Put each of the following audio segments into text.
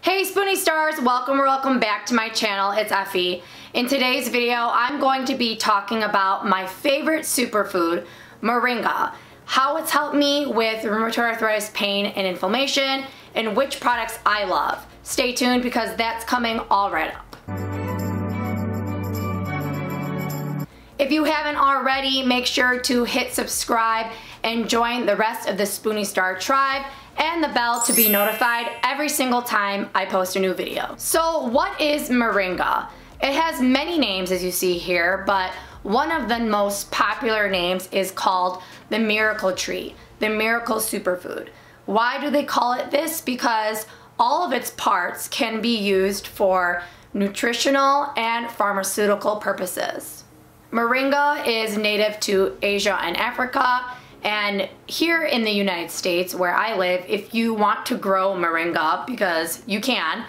Hey Spoonie Stars, welcome or welcome back to my channel. It's Effie. In today's video, I'm going to be talking about my favorite superfood, Moringa, how it's helped me with rheumatoid arthritis pain and inflammation, and which products I love. Stay tuned because that's coming all right up. If you haven't already, make sure to hit subscribe and join the rest of the Spoonie Star tribe and the bell to be notified every single time I post a new video. So what is Moringa? It has many names as you see here, but one of the most popular names is called the miracle tree, the miracle superfood. Why do they call it this? Because all of its parts can be used for nutritional and pharmaceutical purposes. Moringa is native to Asia and Africa and here in the United States where I live, if you want to grow moringa, because you can,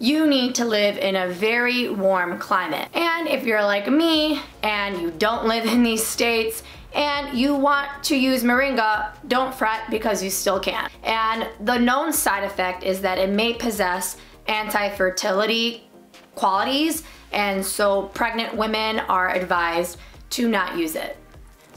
you need to live in a very warm climate. And if you're like me and you don't live in these states and you want to use moringa, don't fret because you still can. And the known side effect is that it may possess anti-fertility qualities and so pregnant women are advised to not use it.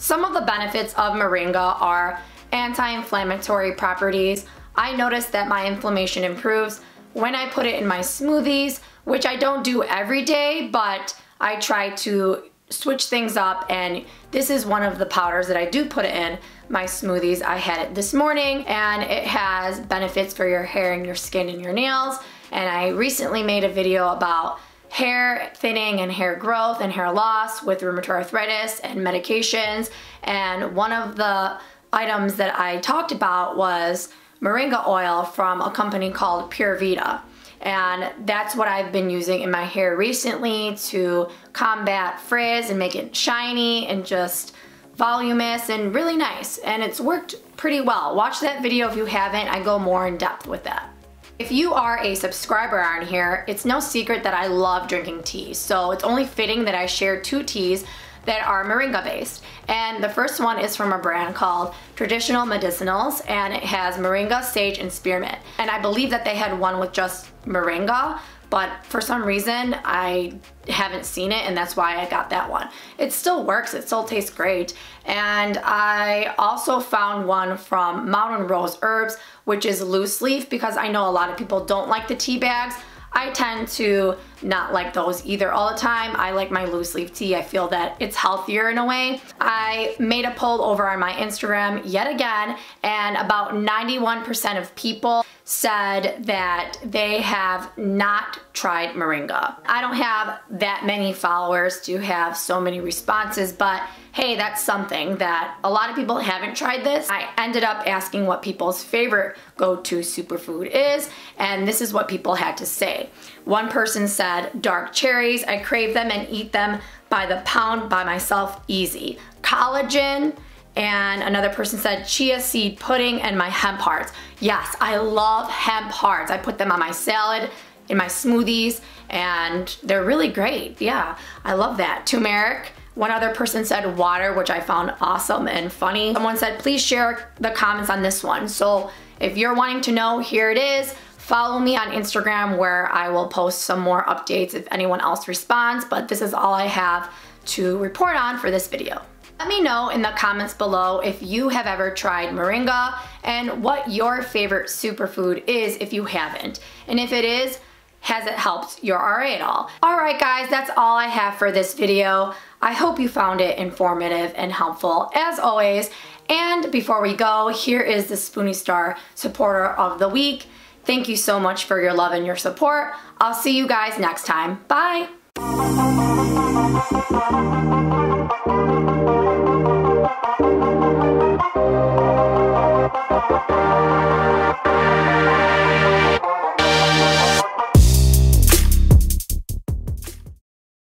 Some of the benefits of moringa are anti-inflammatory properties. I noticed that my inflammation improves when I put it in my smoothies, which I don't do every day, but I try to switch things up and this is one of the powders that I do put in my smoothies. I had it this morning and it has benefits for your hair and your skin and your nails and I recently made a video about hair thinning and hair growth and hair loss with rheumatoid arthritis and medications. And one of the items that I talked about was moringa oil from a company called Pure Vida. And that's what I've been using in my hair recently to combat frizz and make it shiny and just voluminous and really nice. And it's worked pretty well. Watch that video if you haven't. I go more in depth with that. If you are a subscriber on here, it's no secret that I love drinking tea. So it's only fitting that I share two teas that are moringa based. And the first one is from a brand called Traditional Medicinals and it has moringa, sage, and spearmint. And I believe that they had one with just moringa, but for some reason I haven't seen it and that's why I got that one. It still works, it still tastes great. And I also found one from Mountain Rose Herbs, which is loose leaf because I know a lot of people don't like the tea bags. I tend to not like those either all the time. I like my loose leaf tea. I feel that it's healthier in a way. I made a poll over on my Instagram yet again and about 91% of people said that they have not tried Moringa. I don't have that many followers to have so many responses, but hey, that's something that a lot of people haven't tried this. I ended up asking what people's favorite go-to superfood is, and this is what people had to say. One person said, dark cherries, I crave them and eat them by the pound by myself easy. Collagen, and another person said chia seed pudding and my hemp hearts. Yes, I love hemp hearts. I put them on my salad, in my smoothies, and they're really great. Yeah, I love that. Turmeric. One other person said water, which I found awesome and funny. Someone said, please share the comments on this one. So if you're wanting to know, here it is. Follow me on Instagram where I will post some more updates if anyone else responds, but this is all I have to report on for this video. Let me know in the comments below if you have ever tried moringa and what your favorite superfood is if you haven't. And if it is, has it helped your RA at all? Alright guys, that's all I have for this video. I hope you found it informative and helpful as always. And before we go, here is the Spoonie Star Supporter of the Week. Thank you so much for your love and your support. I'll see you guys next time. Bye!